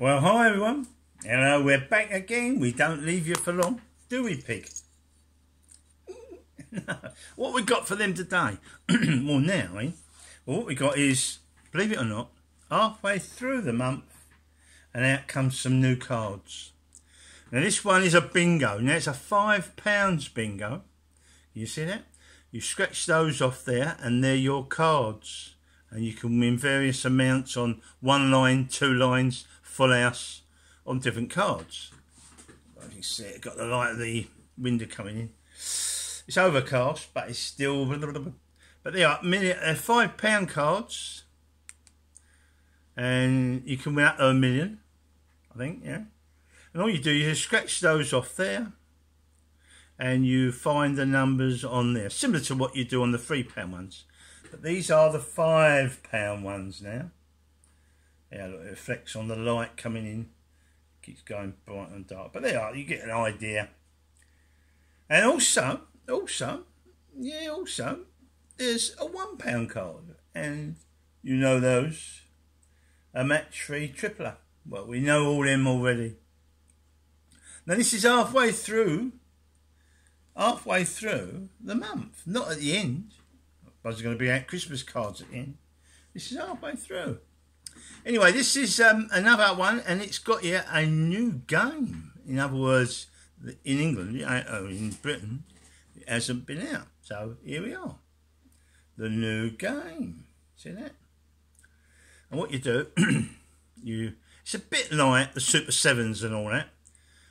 Well, hi everyone. Hello, we're back again. We don't leave you for long, do we, pig? what we got for them today? well, now, eh? Well, what we got is, believe it or not, halfway through the month, and out comes some new cards. Now, this one is a bingo. Now, it's a five pounds bingo. You see that? You scratch those off there, and they're your cards. And you can win various amounts on one line, two lines, full house on different cards. You can see it got the light of the window coming in. It's overcast, but it's still. But they are they're five pound cards, and you can win up to a million, I think. Yeah, and all you do is scratch those off there, and you find the numbers on there, similar to what you do on the three pound ones. But these are the five pound ones now. Yeah, look, it reflects on the light coming in. Keeps going bright and dark. But there are, you get an idea. And also, also, yeah, also, there's a one pound card. And you know those. A match free tripler. Well, we know all them already. Now this is halfway through, halfway through the month, not at the end. There's going to be out Christmas cards at the end. This is halfway through. Anyway, this is um, another one, and it's got here a new game. In other words, in England, uh, in Britain, it hasn't been out. So here we are. The new game. See that? And what you do, you it's a bit like the Super Sevens and all that,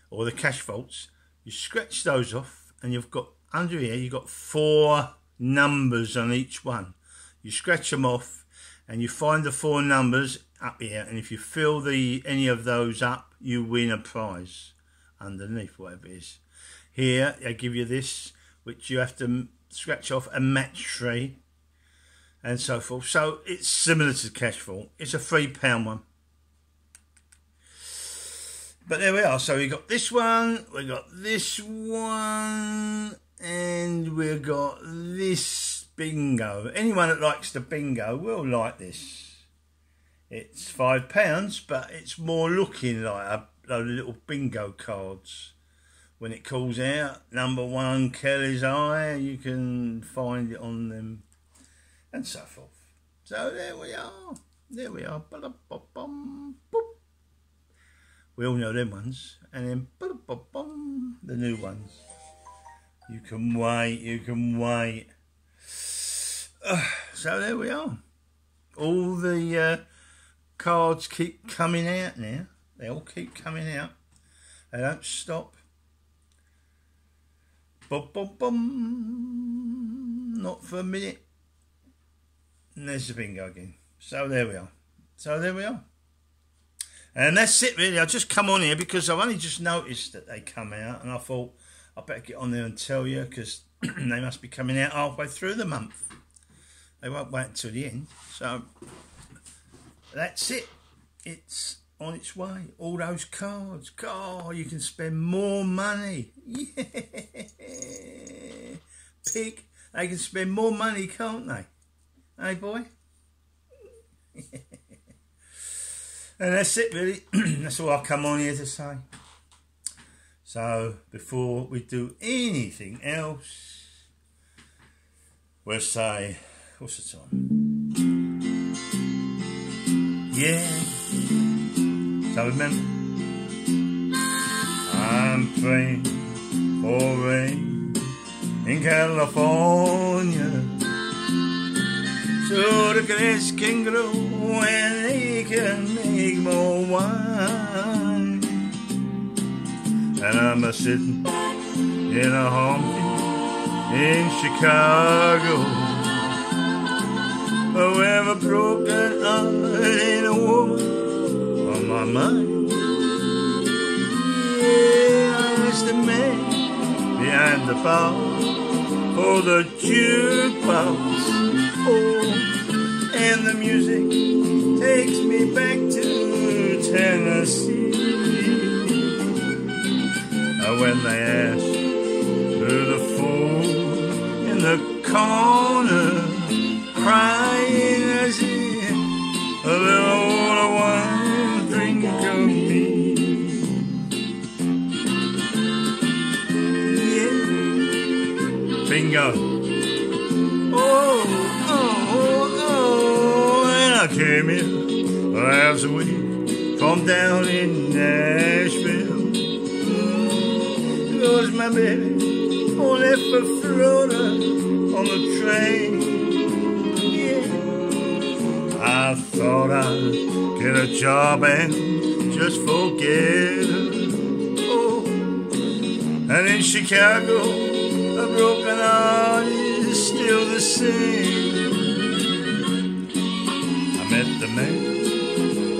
or the Cash Vaults. You scratch those off, and you've got under here you've got four numbers on each one. You scratch them off, and you find the four numbers up here and if you fill the any of those up you win a prize underneath whatever it is. Here I give you this which you have to scratch off a match free and so forth. So it's similar to cash vault. It's a three pound one. But there we are. So we got this one we got this one and we've got this bingo anyone that likes the bingo will like this it's five pounds, but it's more looking like a, a little bingo cards. When it calls out number one Kelly's Eye, you can find it on them and so forth. So there we are. There we are. We all know them ones. And then the new ones. You can wait, you can wait. Uh, so there we are. All the uh, cards keep coming out now. They all keep coming out. They don't stop. Bum, bum, bum. Not for a minute. And there's the bingo again. So there we are. So there we are. And that's it really. I just come on here because I've only just noticed that they come out and I thought I better get on there and tell you because they must be coming out halfway through the month. They won't wait until the end. So that's it. It's on its way. All those cards. God, you can spend more money. Yeah. Pig, they can spend more money, can't they? Hey, boy? and that's it, really. that's all I've come on here to say. So, before we do anything else, we'll say, what's the time? yeah. So remember, I'm praying for rain in California. So the grass can grow and they can make more wine. And I'm a sitting in a home in Chicago However broken heart ain't a woman on my mind. Yeah, I was the man behind the bar for the jukebox. Oh, and the music takes me back to Tennessee. Now when they ask who the fool in the corner crying as he a little older one drink of me. Yeah. Bingo. Oh, oh, oh, oh, and I came in last week from down in Nashville. Was my baby, oh, left for Florida on the train. Yeah, I thought I'd get a job and just forget her. Oh, and in Chicago, a broken heart is still the same. I met the man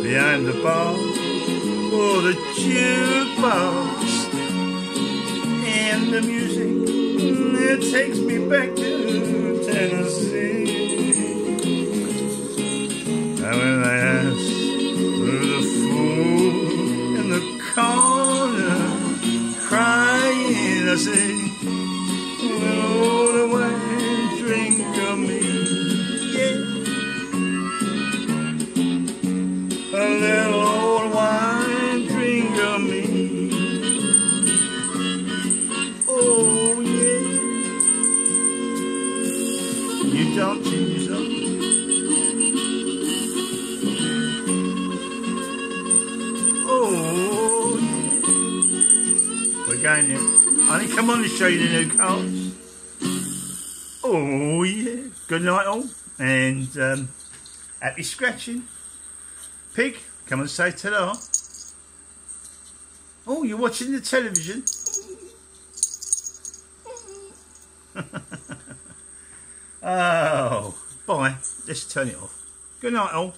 behind the bar, oh, the jukebox, the music, it takes me back to we're going there. Honey, come on to show you the new cars. Oh, yeah. Good night, all. And um, happy scratching. Pig, come and say ta Oh, you're watching the television? oh, bye. Let's turn it off. Good night, all.